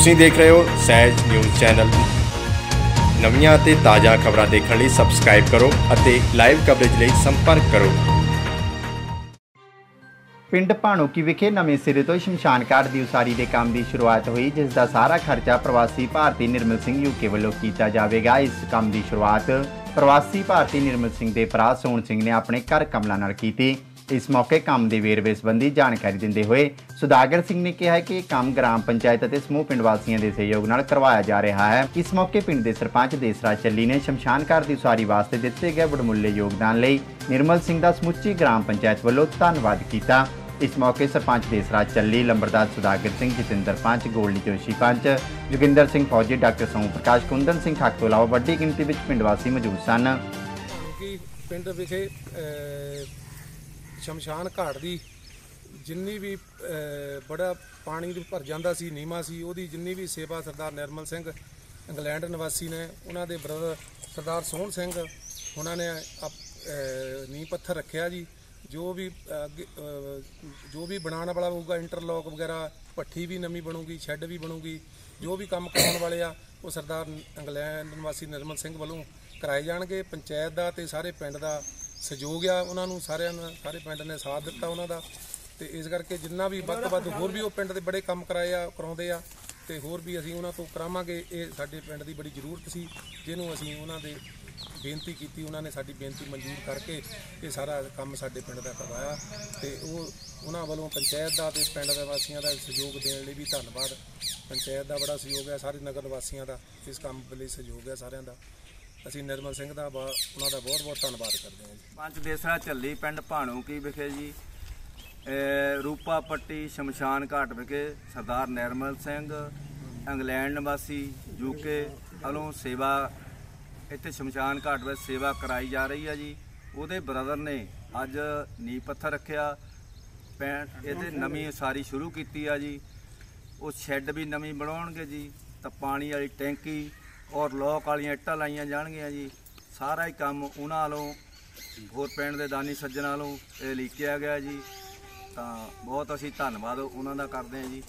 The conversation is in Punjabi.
ਤੁਸੀਂ ਦੇਖ ਰਹੇ ਹੋ ਸਹਿਜ ਨਿਊਜ਼ ਚੈਨਲ। ਨਵੀਆਂ ਅਤੇ ਤਾਜ਼ਾ ਖਬਰਾਂ ਦੇਖਣ ਲਈ ਸਬਸਕ੍ਰਾਈਬ ਕਰੋ ਅਤੇ ਲਾਈਵ ਕਵਰੇਜ ਲਈ ਸੰਪਰਕ ਕਰੋ। ਪਿੰਡ ਭਾਣੋਕੀ ਵਿਖੇ ਨਵੇਂ ਸਿਰੇ ਤੋਂ ਸ਼ਮਸ਼ਾਨ ਘਾਟ ਦੀ ਉਸਾਰੀ ਦੇ ਕੰਮ ਦੀ ਸ਼ੁਰੂਆਤ ਹੋਈ, ਜਿਸ ਦਾ ਸਾਰਾ ਖਰਚਾ ਪ੍ਰਵਾਸੀ ਭਾਰਤੀ ਨਿਰਮਲ ਸਿੰਘ ਯੂਕੇ ਵੱਲੋਂ ਕੀਤਾ ਜਾਵੇਗਾ। ਇਸ ਕੰਮ ਦੀ ਸ਼ੁਰੂਆਤ ਪ੍ਰਵਾਸੀ ਭਾਰਤੀ ਨਿਰਮਲ ਸਿੰਘ ਦੇ ਭਰਾ ਸੋਹਣ ਸਿੰਘ ਨੇ ਆਪਣੇ ਘਰ ਕਮਲਾ ਨਾਲ ਕੀਤੀ। ਇਸ ਮੌਕੇ ਕੰਮ ਦੇ ਵੇਰਵੇ ਸੰਬੰਧੀ ਜਾਣਕਾਰੀ ਦਿੰਦੇ ਹੋਏ ਸੁਦਾਗਰ ਸਿੰਘ ਨੇ ਕਿਹਾ ਕਿ ਇਹ ਕੰਮ ਗ੍ਰਾਮ ਪੰਚਾਇਤ ਅਤੇ ਸਮੂਹ ਪਿੰਡ ਵਾਸੀਆਂ ਦੇ ਸਹਿਯੋਗ ਨਾਲ ਕਰਵਾਇਆ ਜਾ ਰਿਹਾ ਹੈ। ਇਸ ਮੌਕੇ ਪਿੰਡ ਦੇ ਸਰਪੰਚ ਦੇਸਰਾਜ ਚੱਲੀ ਨੇ ਸ਼ਮਸ਼ਾਨ ਘਾਟ ਦੀ ਉਸਾਰੀ ਵਾਸਤੇ ਦਿੱਤੇ ਗਏ ਵਡਮੁੱਲੇ ਯੋਗਦਾਨ ਲਈ ਨਿਰਮਲ ਸਿੰਘ ਦਾ ਸਮੁੱਚੀ ਗ੍ਰਾਮ ਪੰਚਾਇਤ ਵੱਲੋਂ ਧੰਨਵਾਦ ਕੀਤਾ। ਇਸ ਮੌਕੇ ਸਰਪੰਚ ਦੇਸਰਾਜ ਚੱਲੀ ਲੰਬਰਦਾਰ ਸੁਦਾਗਰ ਸਿੰਘ, ਜਤਿੰਦਰ ਪੰਚ, ਗੋਲਡੀ ਜੋਸ਼ੀ ਪੰਚ, ਜੋਗਿੰਦਰ ਸਿੰਘ ਫੌਜੀ, ਡਾਕਟਰ ਸੋਮ ਪ੍ਰਕਾਸ਼, ਕੁੰਦਨ ਸਿੰਘ ਠੱਗ ਤੋਂ ਇਲਾਵਾ ਵੱਡੀ ਗਿਣਤੀ ਵਿੱਚ ਪਿੰਡ ਵਾਸੀ ਮੌਜੂਦ ਸਨ। ਪਿੰਡ ਵਿਖੇ ਸ਼ਮਸ਼ਾਨ ਘਾਟ ਦੀ ਜਿੰਨੀ ਵੀ ਬੜਾ ਪਾਣੀ ਦੇ ਭਰ ਜਾਂਦਾ ਸੀ ਨੀਮਾ ਸੀ ਉਹਦੀ ਜਿੰਨੀ ਵੀ ਸੇਵਾ ਸਰਦਾਰ ਨਿਰਮਲ ਸਿੰਘ ਇੰਗਲੈਂਡ ਨਿਵਾਸੀ ਨੇ ਉਹਨਾਂ ਦੇ ਬ੍ਰਦਰ ਸਰਦਾਰ ਸੋਹਣ ਸਿੰਘ ਉਹਨਾਂ ਨੇ ਆਪ- ਨੀਂਹ ਪੱਥਰ ਰੱਖਿਆ ਜੀ ਜੋ ਵੀ ਅੱਗੇ, ਜੋ ਵੀ ਬਣਾਉਣ ਵਾਲਾ ਹੋਊਗਾ ਇੰਟਰਲੌਕ ਵਗੈਰਾ ਭੱਠੀ ਵੀ ਨਵੀਂ ਬਣੂਗੀ ਸ਼ੈੱਡ ਵੀ ਬਣੂਗੀ ਜੋ ਵੀ ਕੰਮ ਕਰਾਉਣ ਵਾਲੇ ਆ ਉਹ ਸਰਦਾਰ ਇੰਗਲੈਂਡ ਨਿਵਾਸੀ ਨਿਰਮਲ ਸਿੰਘ ਵੱਲੋਂ ਕਰਾਏ ਜਾਣਗੇ ਪੰਚਾਇਤ ਦਾ ਤੇ ਸਾਰੇ ਪਿੰਡ ਦਾ। ਸਹਿਯੋਗ ਆ ਉਹਨਾਂ ਨੂੰ, ਸਾਰਿਆਂ ਨੇ, ਸਾਰੇ ਪਿੰਡ ਨੇ ਸਾਥ ਦਿੱਤਾ ਉਹਨਾਂ ਦਾ। ਤੇ ਇਸ ਕਰਕੇ ਜਿੰਨਾ ਵੀ ਵੱਧ ਤੋਂ ਵੱਧ ਹੋਰ ਵੀ ਉਹ ਪਿੰਡ ਦੇ ਬੜੇ ਕੰਮ ਕਰਾਏ ਆ, ਕਰਾਉਂਦੇ ਆ। ਤੇ ਹੋਰ ਵੀ ਅਸੀਂ ਉਹਨਾਂ ਤੋਂ ਕਰਾਵਾਂਗੇ। ਇਹ ਸਾਡੇ ਪਿੰਡ ਦੀ ਬੜੀ ਜ਼ਰੂਰਤ ਸੀ, ਜਿਹਨੂੰ ਅਸੀਂ ਉਹਨਾਂ ਦੇ ਬੇਨਤੀ ਕੀਤੀ, ਉਹਨਾਂ ਨੇ ਸਾਡੀ ਬੇਨਤੀ ਮਨਜ਼ੂਰ ਕਰਕੇ ਇਹ ਸਾਰਾ ਕੰਮ ਸਾਡੇ ਪਿੰਡ ਦਾ ਕਰਵਾਇਆ। ਤੇ ਉਹ, ਉਹਨਾਂ ਵੱਲੋਂ ਪੰਚਾਇਤ ਦਾ ਤੇ ਪਿੰਡ ਦੇ ਵਾਸੀਆਂ ਦਾ ਸਹਿਯੋਗ ਦੇਣ ਲਈ ਵੀ ਧੰਨਵਾਦ। ਪੰਚਾਇਤ ਦਾ ਬੜਾ ਸਹਿਯੋਗ ਹੈ ਸਾਰੇ ਨਗਰ ਵਾਸੀਆਂ ਦਾ ਇਸ ਕੰਮ ਲਈ ਸਹਿਯੋਗ ਹੈ ਸਾਰਿਆਂ ਦਾ। ਅਸੀਂ ਨਿਰਮਲ ਸਿੰਘ ਦਾ ਉਹਨਾਂ ਦਾ ਬਹੁਤ ਬਹੁਤ ਧੰਨਵਾਦ ਕਰਦੇ ਹਾਂ ਜੀ। ਪੰਜ ਦੇਸਰਾ ਝੱਲੀ ਪਿੰਡ ਭਾਣੂਕੀ ਵਿਖੇ ਜੀ। ਰੂਪਾ ਪੱਟੀ ਸ਼ਮਸ਼ਾਨ ਘਾਟ ਵਿਖੇ ਸਰਦਾਰ ਨਿਰਮਲ ਸਿੰਘ, ਇੰਗਲੈਂਡ ਨਿਵਾਸੀ ਯੂਕੇ ਵੱਲੋਂ ਸੇਵਾ, ਇੱਥੇ ਸ਼ਮਸ਼ਾਨ ਘਾਟ ਵਿੱਚ ਸੇਵਾ ਕਰਾਈ ਜਾ ਰਹੀ ਹੈ ਜੀ। ਉਹਦੇ ਬ੍ਰਦਰ ਨੇ ਅੱਜ ਨੀਂਹ ਪੱਥਰ ਰੱਖਿਆ। ਪੈ- ਇਹਦੇ ਨਵੀਂ ਉਸਾਰੀ ਸ਼ੁਰੂ ਕੀਤੀ ਆ ਜੀ। ਉਹ ਸ਼ੈੱਡ ਵੀ ਨਵੀਂ ਬਣਾਉਣਗੇ ਜੀ। ਤਾਂ ਪਾਣੀ ਵਾਲੀ ਟੈਂਕੀ ਔਰ ਲੋਕ ਵਾਲੀਆਂ ਇੱਟਾਂ ਲਾਈਆਂ ਜਾਣਗੀਆਂ ਜੀ। ਸਾਰਾ ਹੀ ਕੰਮ ਉਹਨਾਂ ਵੱਲੋਂ, ਹੋਰ ਪਿੰਡ ਦੇ ਦਾਨੀ ਸੱਜਣਾਂ ਵੱਲੋਂ ਇਹ ਲਿਖਿਆ ਗਿਆ ਜੀ। ਤਾਂ ਬਹੁਤ ਅਸੀਂ ਧੰਨਵਾਦ ਉਹਨਾਂ ਦਾ ਕਰਦੇ ਹਾਂ ਜੀ।